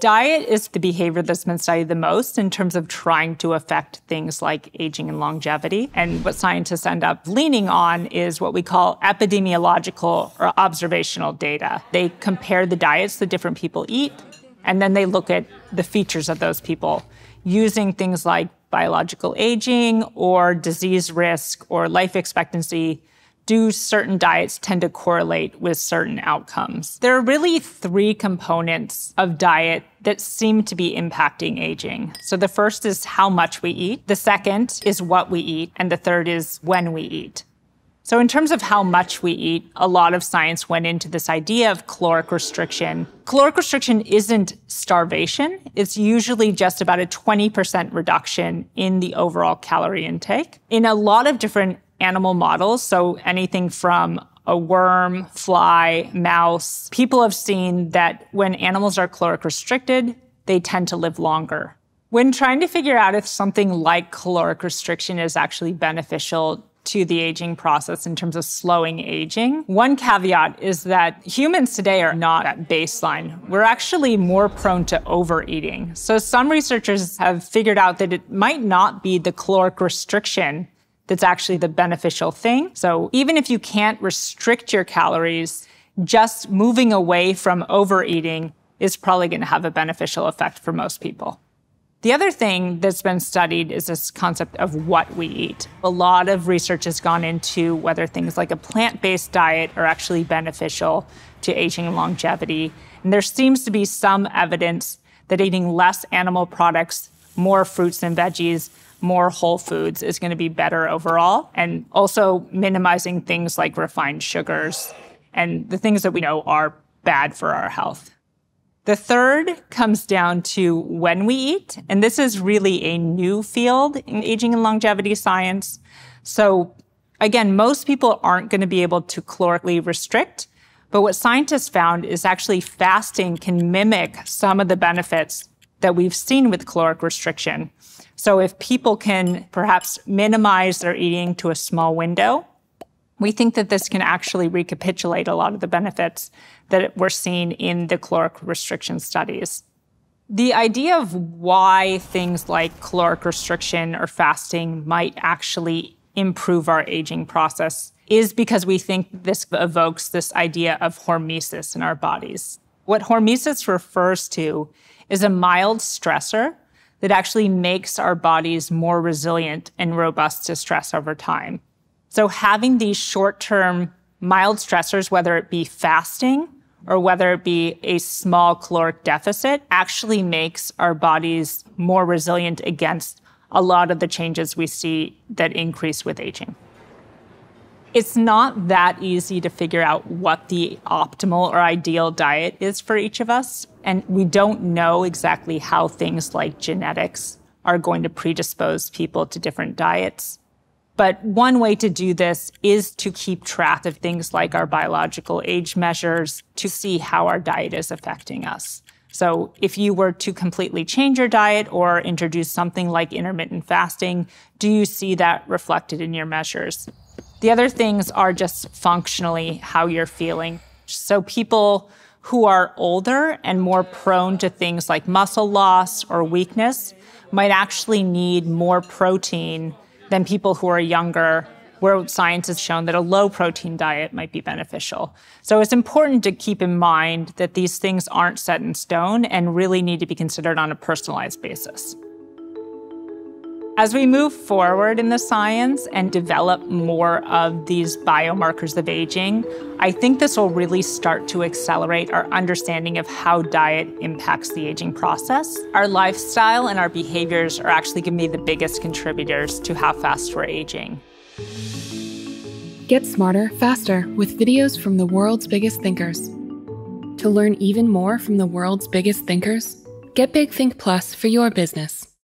Diet is the behavior that's been studied the most in terms of trying to affect things like aging and longevity. And what scientists end up leaning on is what we call epidemiological or observational data. They compare the diets that different people eat, and then they look at the features of those people using things like biological aging or disease risk or life expectancy do certain diets tend to correlate with certain outcomes? There are really three components of diet that seem to be impacting aging. So the first is how much we eat, the second is what we eat, and the third is when we eat. So, in terms of how much we eat, a lot of science went into this idea of caloric restriction. Caloric restriction isn't starvation, it's usually just about a 20% reduction in the overall calorie intake. In a lot of different animal models, so anything from a worm, fly, mouse, people have seen that when animals are caloric restricted, they tend to live longer. When trying to figure out if something like caloric restriction is actually beneficial to the aging process in terms of slowing aging. One caveat is that humans today are not at baseline. We're actually more prone to overeating. So some researchers have figured out that it might not be the caloric restriction that's actually the beneficial thing. So even if you can't restrict your calories, just moving away from overeating is probably going to have a beneficial effect for most people. The other thing that's been studied is this concept of what we eat. A lot of research has gone into whether things like a plant based diet are actually beneficial to aging and longevity. And there seems to be some evidence that eating less animal products, more fruits and veggies, more whole foods is going to be better overall. And also minimizing things like refined sugars and the things that we know are bad for our health. The third comes down to when we eat, and this is really a new field in aging and longevity science. So again, most people aren't going to be able to calorically restrict, but what scientists found is actually fasting can mimic some of the benefits that we've seen with caloric restriction. So if people can perhaps minimize their eating to a small window, we think that this can actually recapitulate a lot of the benefits that we're seeing in the caloric restriction studies. The idea of why things like caloric restriction or fasting might actually improve our aging process is because we think this evokes this idea of hormesis in our bodies. What hormesis refers to is a mild stressor that actually makes our bodies more resilient and robust to stress over time. So having these short-term mild stressors, whether it be fasting or whether it be a small caloric deficit, actually makes our bodies more resilient against a lot of the changes we see that increase with aging. It's not that easy to figure out what the optimal or ideal diet is for each of us. And we don't know exactly how things like genetics are going to predispose people to different diets. But one way to do this is to keep track of things like our biological age measures to see how our diet is affecting us. So if you were to completely change your diet or introduce something like intermittent fasting, do you see that reflected in your measures? The other things are just functionally how you're feeling. So people who are older and more prone to things like muscle loss or weakness might actually need more protein than people who are younger, where science has shown that a low protein diet might be beneficial. So it's important to keep in mind that these things aren't set in stone and really need to be considered on a personalized basis. As we move forward in the science and develop more of these biomarkers of aging, I think this will really start to accelerate our understanding of how diet impacts the aging process. Our lifestyle and our behaviors are actually going to be the biggest contributors to how fast we're aging. Get smarter, faster with videos from the world's biggest thinkers. To learn even more from the world's biggest thinkers, get Big Think Plus for your business.